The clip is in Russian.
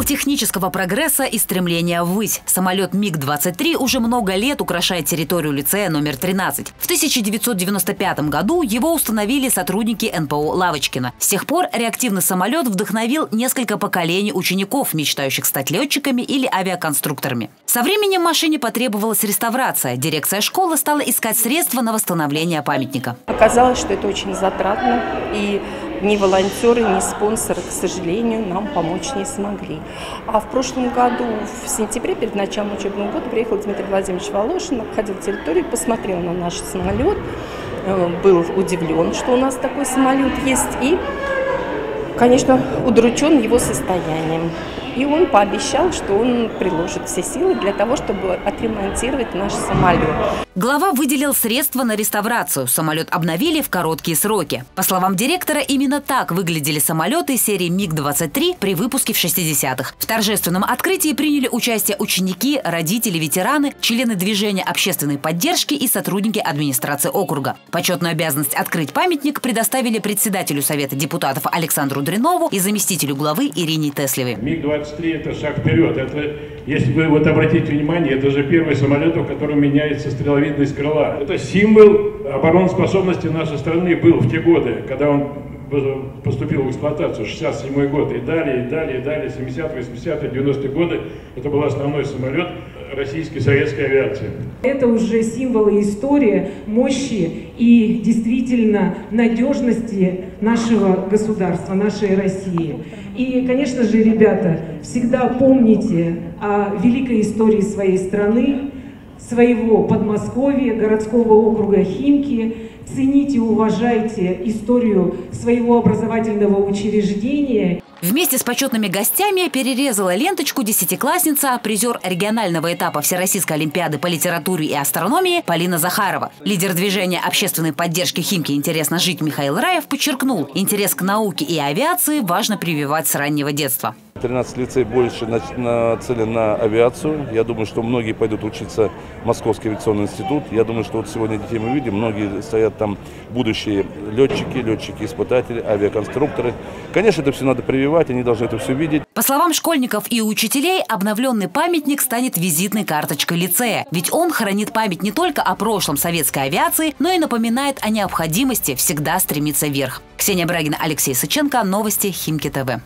Символ технического прогресса и стремления ввысь. Самолет МиГ-23 уже много лет украшает территорию лицея номер 13. В 1995 году его установили сотрудники НПО Лавочкина. С тех пор реактивный самолет вдохновил несколько поколений учеников, мечтающих стать летчиками или авиаконструкторами. Со временем машине потребовалась реставрация. Дирекция школы стала искать средства на восстановление памятника. Оказалось, что это очень затратно и ни волонтеры, ни спонсоры, к сожалению, нам помочь не смогли. А в прошлом году, в сентябре, перед началом учебного года, приехал Дмитрий Владимирович Волошин, обходил территорию, посмотрел на наш самолет, э, был удивлен, что у нас такой самолет есть, и, конечно, удручен его состоянием. И он пообещал, что он приложит все силы для того, чтобы отремонтировать наш самолет. Глава выделил средства на реставрацию. Самолет обновили в короткие сроки. По словам директора, именно так выглядели самолеты серии МиГ-23 при выпуске в 60-х. В торжественном открытии приняли участие ученики, родители, ветераны, члены движения общественной поддержки и сотрудники администрации округа. Почетную обязанность открыть памятник предоставили председателю Совета депутатов Александру Дренову и заместителю главы Ирине Теслевой. МиГ-23 – это шаг вперед. Это, если вы вот обратите внимание, это же первый самолет, у которого меняется стреловая видность крыла. Это символ обороноспособности нашей страны был в те годы, когда он поступил в эксплуатацию, 67 год, и далее, и далее, и далее, 70-е, 80-е, 90-е годы, это был основной самолет российской советской авиации. Это уже символ и история мощи и действительно надежности нашего государства, нашей России. И, конечно же, ребята, всегда помните о великой истории своей страны, своего Подмосковья, городского округа Химки. Цените, уважайте историю своего образовательного учреждения. Вместе с почетными гостями перерезала ленточку десятиклассница, призер регионального этапа Всероссийской Олимпиады по литературе и астрономии Полина Захарова. Лидер движения общественной поддержки Химки «Интересно жить» Михаил Раев подчеркнул, интерес к науке и авиации важно прививать с раннего детства. 13 лицей больше нацелен на авиацию. Я думаю, что многие пойдут учиться в Московский авиационный институт. Я думаю, что вот сегодня детей мы видим, многие стоят там будущие летчики, летчики-испытатели, авиаконструкторы. Конечно, это все надо прививать, они должны это все видеть. По словам школьников и учителей, обновленный памятник станет визитной карточкой лицея. Ведь он хранит память не только о прошлом советской авиации, но и напоминает о необходимости всегда стремиться вверх. Ксения Брагина, Алексей Сыченко. Новости Химки ТВ.